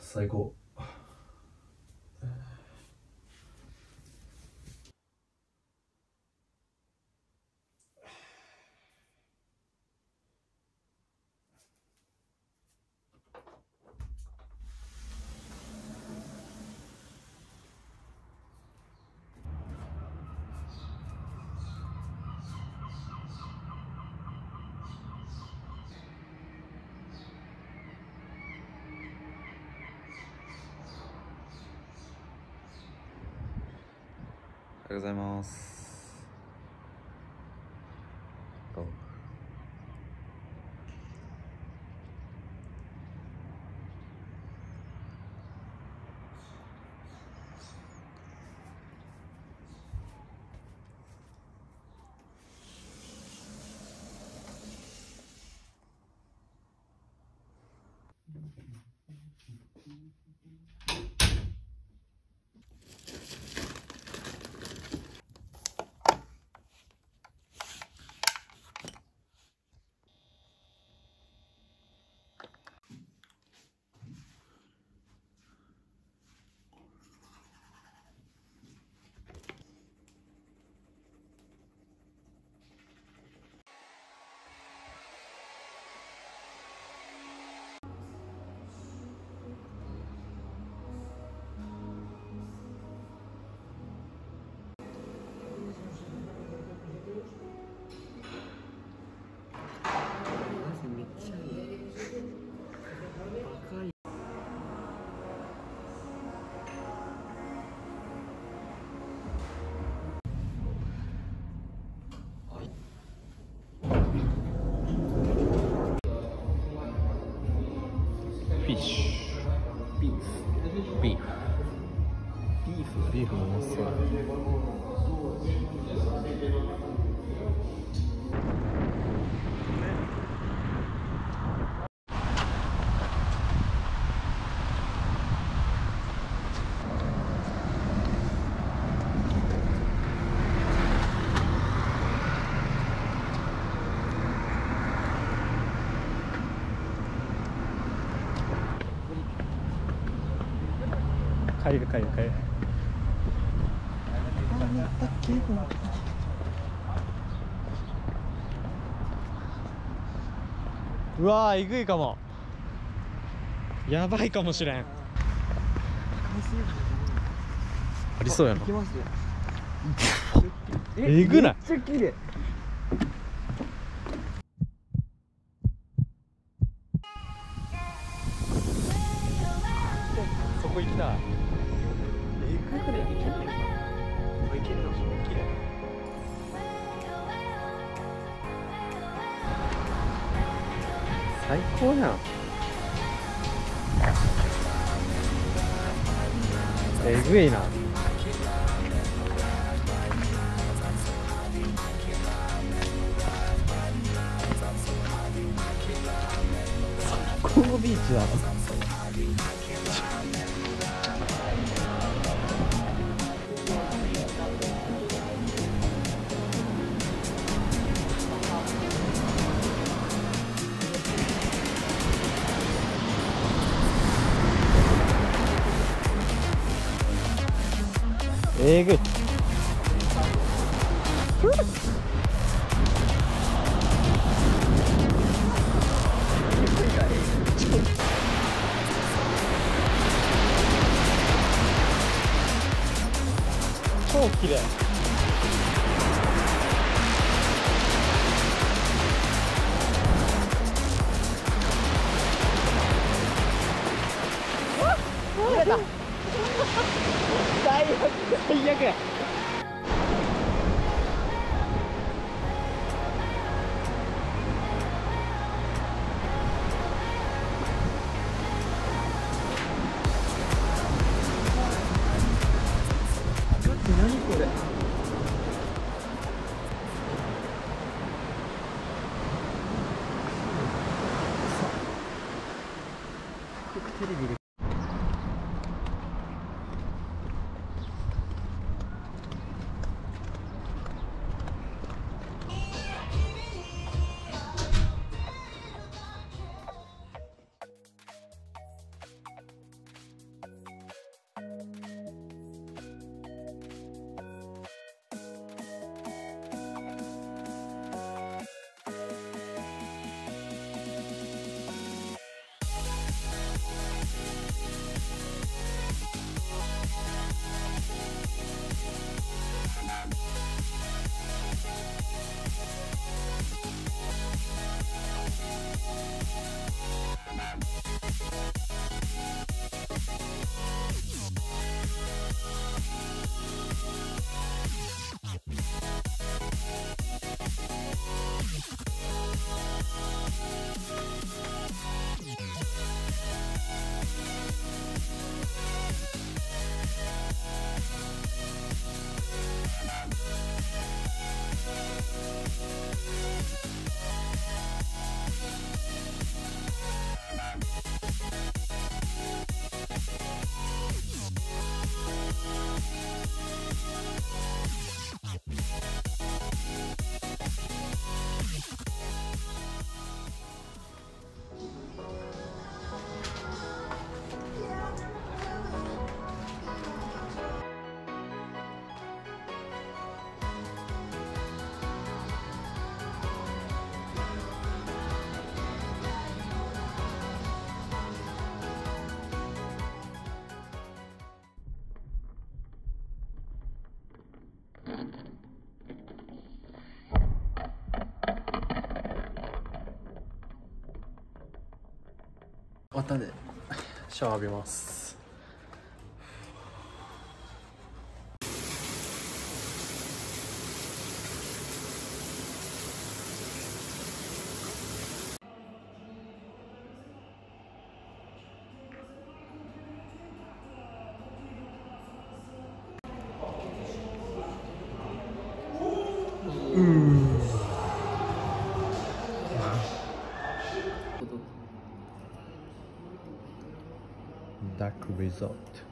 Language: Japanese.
最高。おはようございます。ビーフビーフもうまそう帰る帰る帰る。うわーえぐいかも。やばいかもしれん。ありそうやな。行きますよ。えぐない。そこ行きた。いえぐくねい？最高じゃん。えぐいな。えぐい超綺麗。最悪や。何これ終わったんでシャワー浴びます。Result.